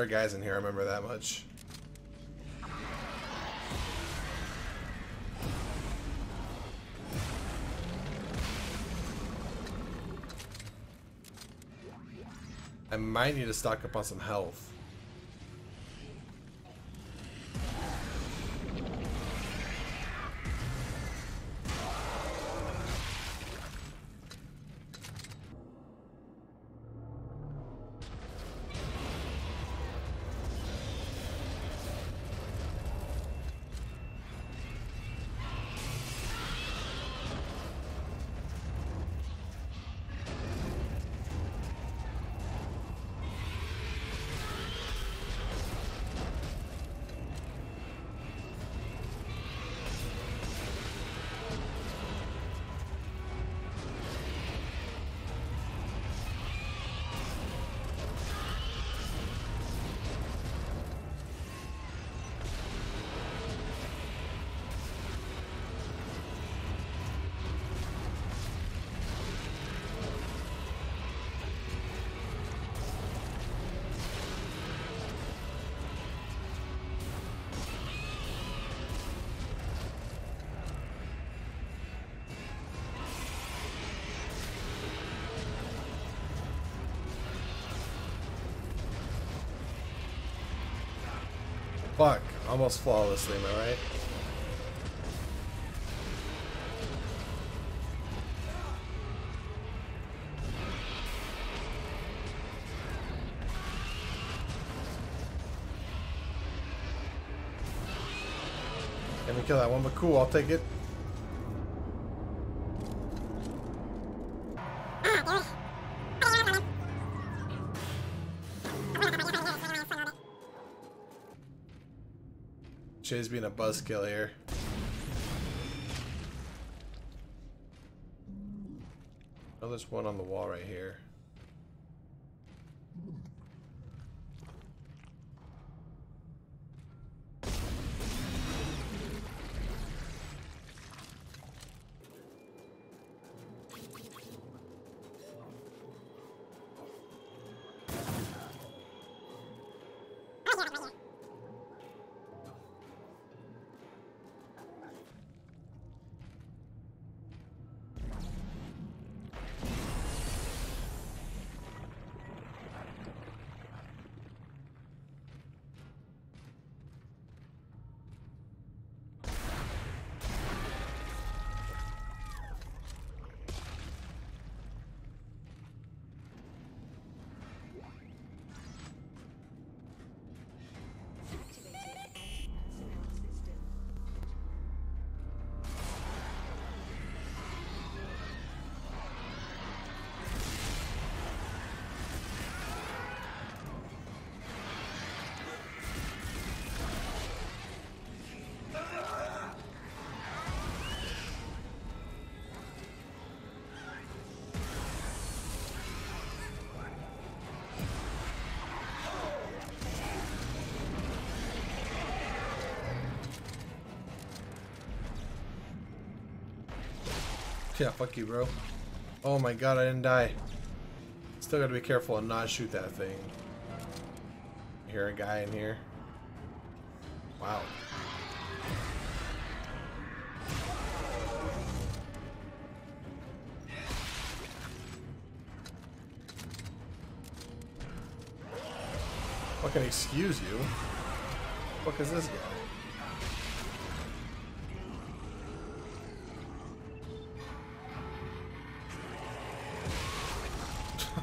There are guys in here, I remember that much. I might need to stock up on some health. Fuck. Almost flawlessly, am I right? Me kill that one, but cool, I'll take it. Jay's being a buzzkill here. Oh, there's one on the wall right here. Yeah, fuck you, bro. Oh my god, I didn't die. Still gotta be careful and not shoot that thing. Hear a guy in here. Wow. Fucking excuse you. What is this guy?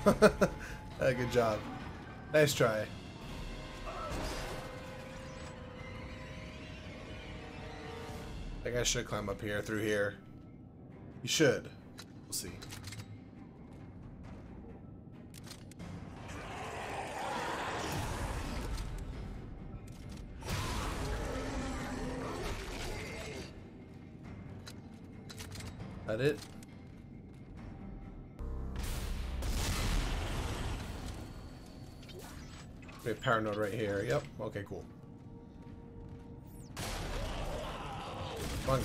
Uh, good job. Nice try. I think I should climb up here through here. You should. We'll see. That it? Power node right here. Yep. Okay, cool. Come on,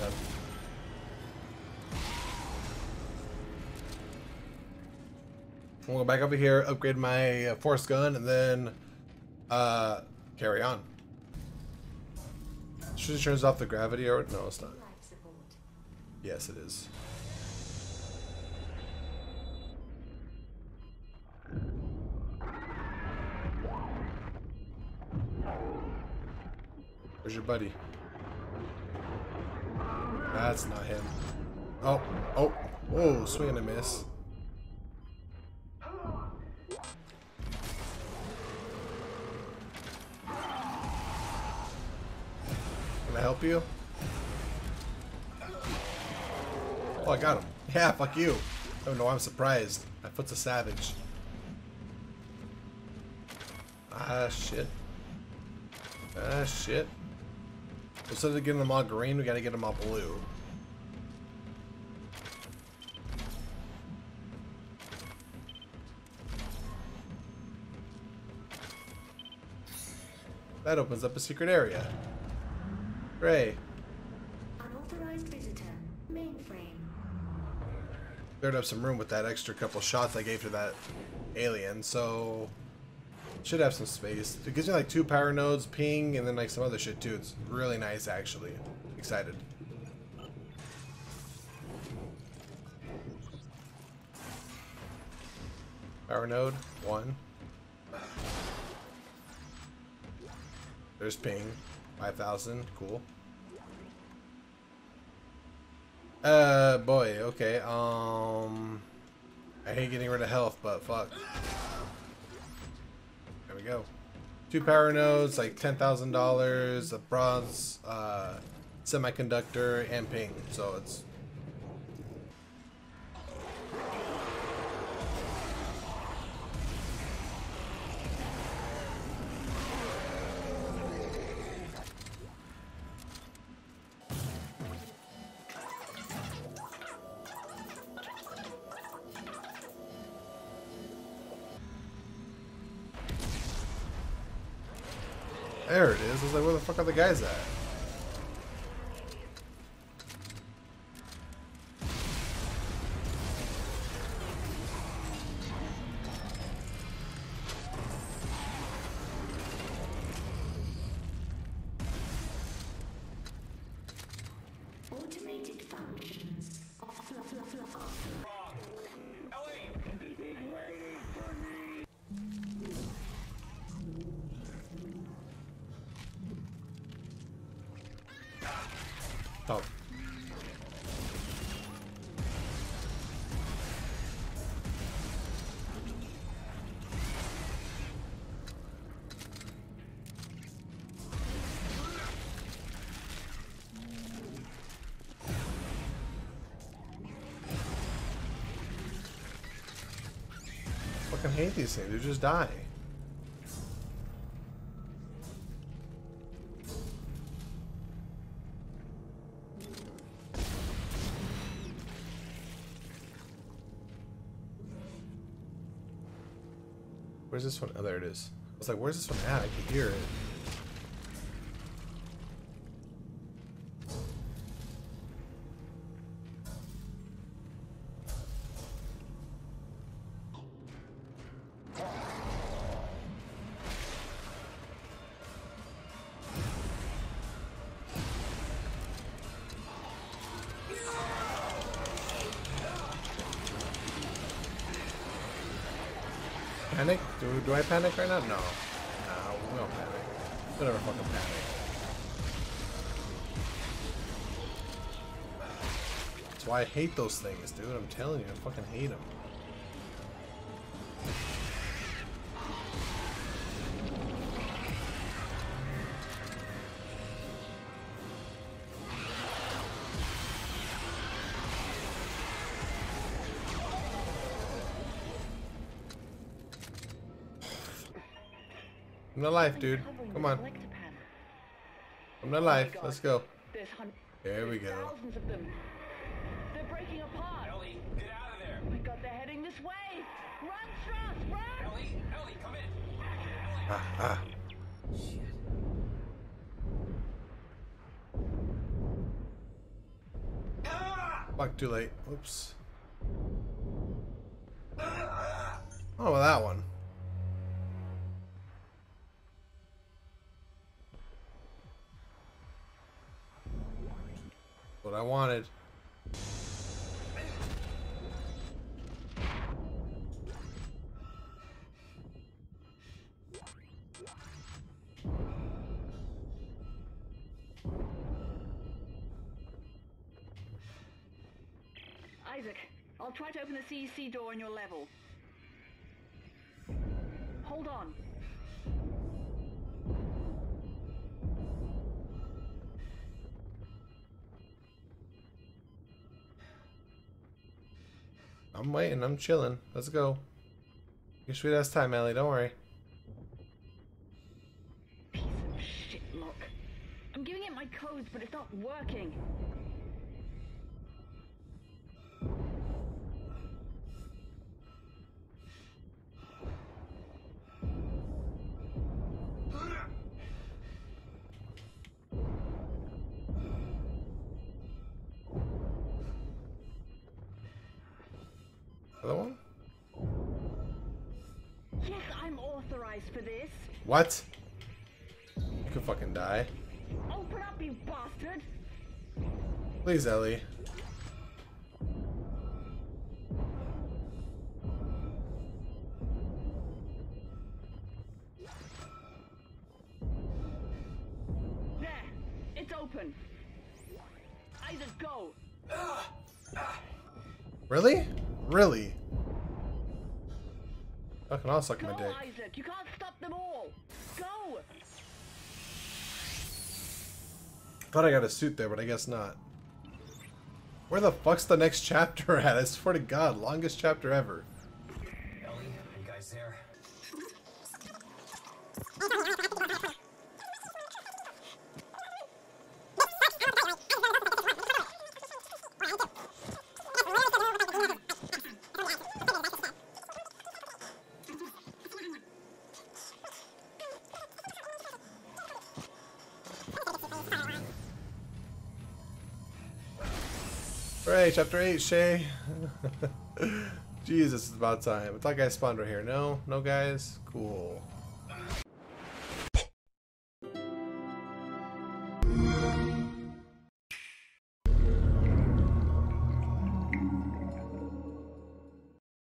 gonna go back over here, upgrade my uh, force gun, and then Uh, carry on. Should it turns off the gravity or no, it's not. Yes, it is. Where's your buddy? That's not him. Oh, oh, whoa, swing and a miss. Can I help you? Oh, I got him. Yeah, fuck you. Oh no, I'm surprised. My foot's a savage. Ah, shit. Ah, shit. Instead of getting them all green, we gotta get them all blue. That opens up a secret area. Ray. Unauthorized visitor. Mainframe. Cleared up some room with that extra couple shots I gave to that alien, so... Should have some space. It gives me like two power nodes, Peng, and then like some other shit too. It's really nice actually. Excited. Power node, one. There's Peng. 5,000, cool. Uh, boy, okay, um... I hate getting rid of health, but fuck. We go. Two power nodes, like $10,000, a bronze, uh, semiconductor, and Peng, so it's... There it is. I was like, where the fuck are the guys at? Fucking hate these things. They just die. Where's this one? Oh, there it is. I was like, where's this one at? I can hear it. Do, do I panic right now? No. No, we don't panic. We never fucking panic. That's why I hate those things, dude. I'm telling you, I fucking hate them. Come to life, dude. Come on. Come to life. Let's go. There we go. Thousands of them. They're breaking apart. Ellie, get out of there! Oh heading this way. Run, come in! Ah, ah. Fuck, too late. Oops. Oh, well, that one. What I wanted. Isaac, I'll try to open the CEC door on your level. Hold on. I'm waiting. I'm chilling. Let's go. Your sweet ass time, Ellie. Don't worry. Piece of shit lock. I'm giving it my codes, but it's not working. Other one? Yes, I'm authorized for this. What? You could fucking die. Open up, you bastard! Please, Ellie. There! It's open! Isaac, go! Really? Really? Fucking I'll suck Go, my dick. Isaac! You can't stop them all! Go! Thought I got a suit there, but I guess not. Where the fuck's the next chapter at? I swear to God, longest chapter ever. Hooray, chapter 8, Shay. Jesus, it's about time. I thought guys spawned right here. No? No guys? Cool.